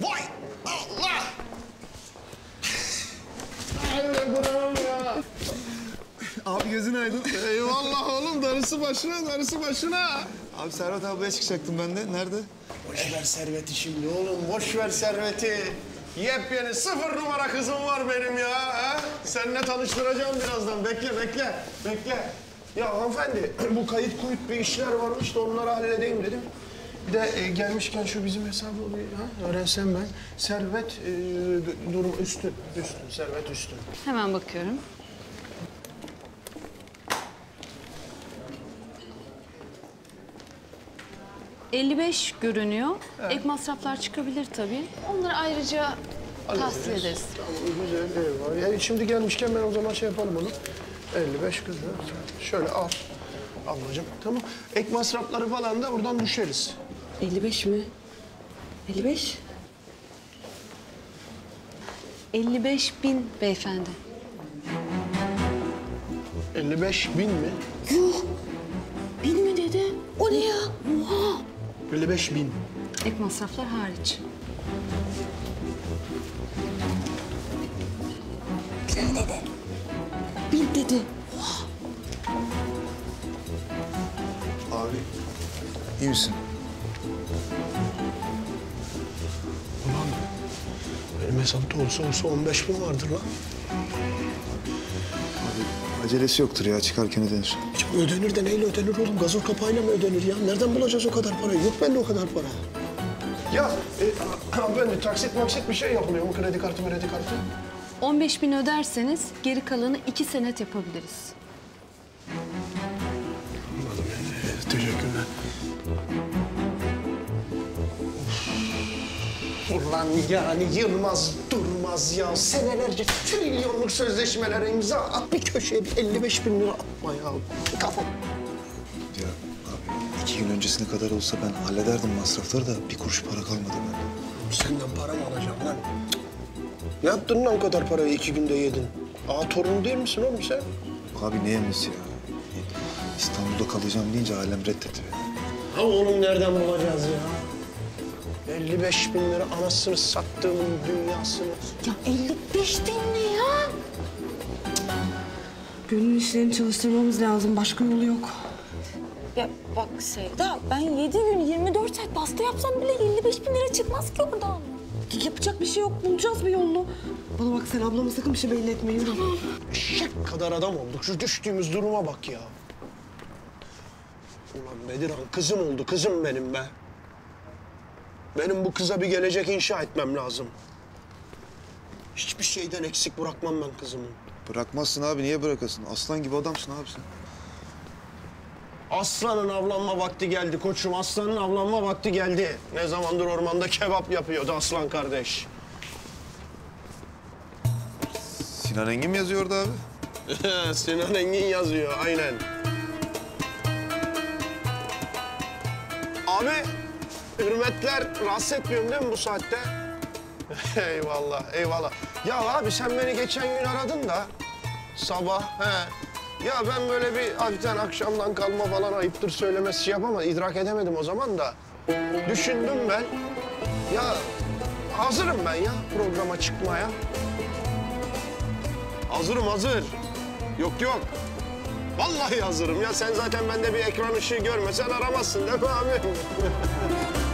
Vay Allah! Abi gözün aydın. Eyvallah oğlum darısı başına darısı başına. Abi Serhat ablaya çıkacaktım ben de. Nerede? Boş ver serveti şimdi oğlum boş ver serveti. Yepyeni sıfır numara kızım var benim ya. Ha? Seninle tanıştıracağım birazdan. Bekle bekle bekle. Ya hanımefendi bu kayıt kuyut bir işler varmış da onları halledeyim dedim. Bir de e, gelmişken şu bizim hesabı bir ha, öğrensem ben. Servet e, durum üstün, üstün, servet üstün. Hemen bakıyorum. ...55 görünüyor. Ek masraflar çıkabilir tabii. Onları ayrıca tahsil ederiz. Tamam güzel eyvallah. Yani şimdi gelmişken ben o zaman şey yapalım onu. 55 kız. ha. Şöyle al. Ablacığım tamam. Ek masrafları falan da oradan düşeriz. 55 mi? 55? 55 bin beyefendi. 55 bin mi? Yuh! Bin mi dedi? O ne ya? Oha! 55 bin. Ek masraflar hariç. Ne dedi? Bin dedi. Abi iyi misin? Benim hesapta olsa olsa 15 bin vardır lan. Abi acelesi yoktur ya. Çıkarken ödenir. Ya ödenir de neyle ödenir oğlum? Gazol kapağıyla mı ödenir ya? Nereden bulacağız o kadar parayı? Yok bende o kadar para. Ya e, hanımefendi taksit maksit bir şey yapılıyor mu? Kredi kartı kredi kartı. 15 bin öderseniz geri kalanı iki senet yapabiliriz. Anladım. Teşekkürler. Ulan yani Yılmaz durmaz ya. Senelerce trilyonluk sözleşmelere imza at bir köşeye bir 55 bin lira atma ya. Kafam. Ya abi iki gün öncesine kadar olsa ben hallederdim masrafları da bir kuruş para kalmadı bende. Senden para mı alacağım lan? Ne yaptın lan o kadar parayı iki günde yedin? Ağa torunu değil misin oğlum sen? Abi ne yemesi ya? İstanbul'da kalacağım deyince ailem reddetti beni. Ha oğlum nereden bulacağız ya? 55 bin lira anasını sattığımın dünyasını. Ya 55 bin ne ya? Gönül işlerini çalıştırmamız lazım. Başka yolu yok. Ya bak Sevda, ben 7 gün 24 saat pasta yapsam bile 55 bin lira çıkmaz ki oradan. Yapacak bir şey yok. Bulacağız bir yolunu. Bana bak sen ablama sakın bir şey belli etme. Yürü. Eşek kadar adam olduk. Şu düştüğümüz duruma bak ya. Ulan Bedirhan kızım oldu, kızım benim be. Benim bu kıza bir gelecek inşa etmem lazım. Hiçbir şeyden eksik bırakmam ben kızımı. Bırakmazsın abi. Niye bırakasın? Aslan gibi adamsın abi sen. Aslanın avlanma vakti geldi koçum. Aslanın avlanma vakti geldi. Ne zamandır ormanda kebap yapıyordu aslan kardeş. Sinan Engin mi yazıyor orada abi? Sinan Engin yazıyor aynen. Abi hürmetler rahatsız etmiyorum değil mi bu saatte? eyvallah eyvallah. Ya abi sen beni geçen gün aradın da sabah he. Ya ben böyle bir hafiften akşamdan kalma falan ayıptır söylemesi şey yapama idrak edemedim o zaman da. Düşündüm ben. Ya hazırım ben ya programa çıkmaya. Hazırım hazır. Yok yok. Vallahi hazırım ya. Sen zaten bende bir ekran ışığı görmesen aramazsın değil mi abi?